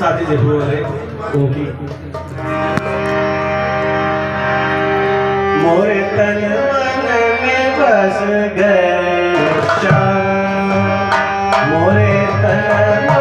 సాధి చెప్పుకోవాలి ఓకే मोरे तन बस गए। मोरे तन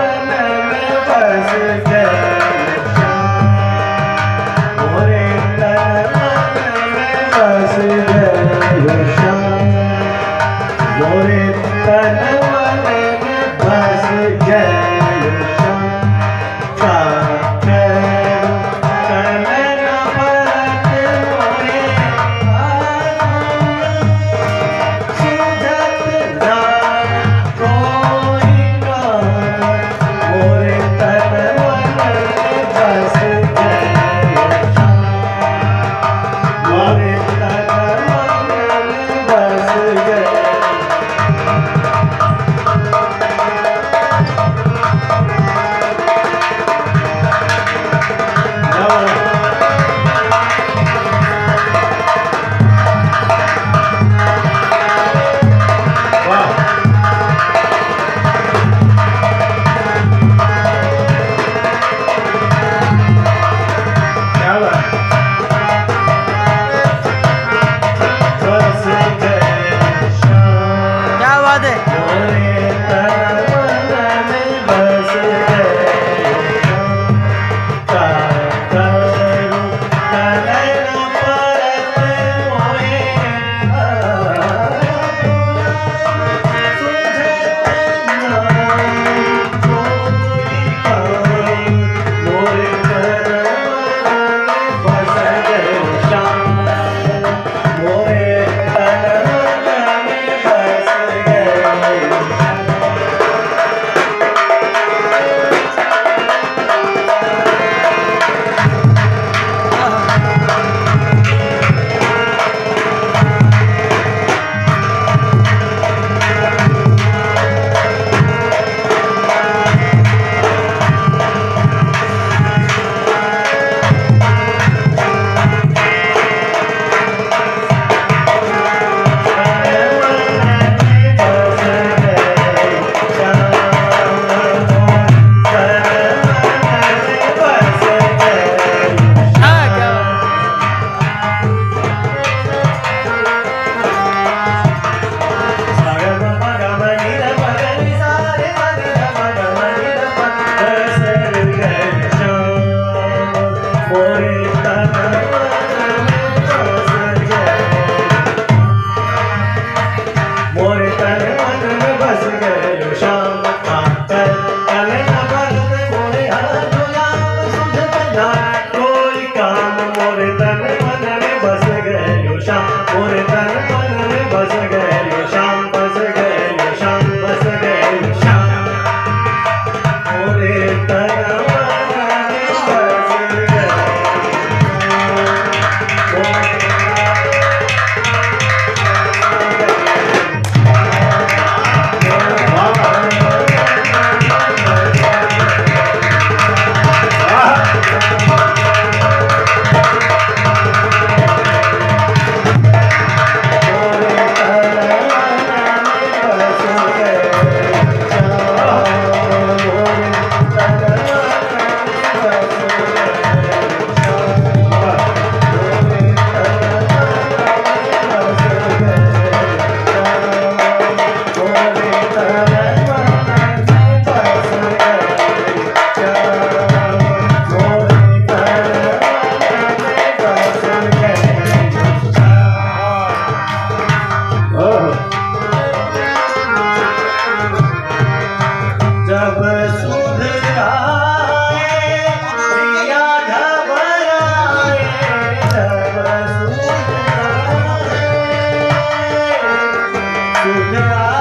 दिशा और दर्द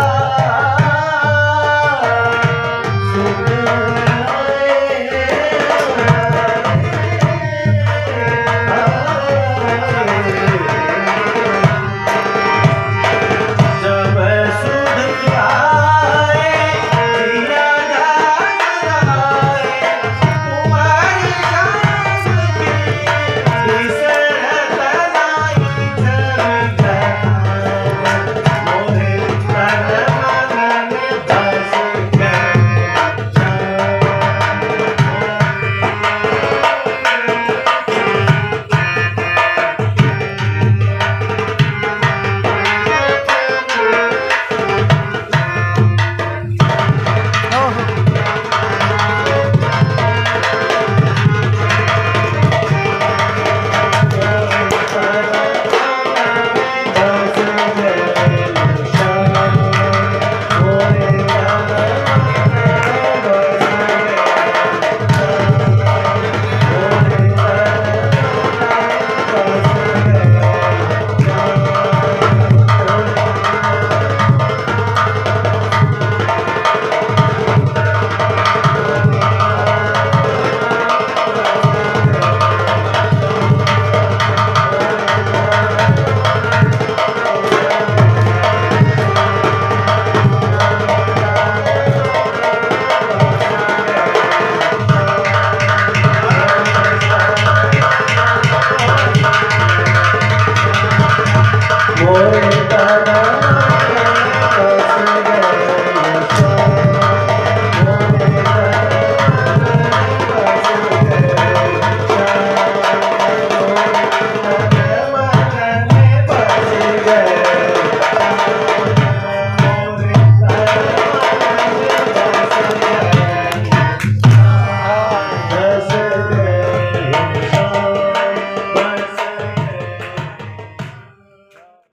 ah,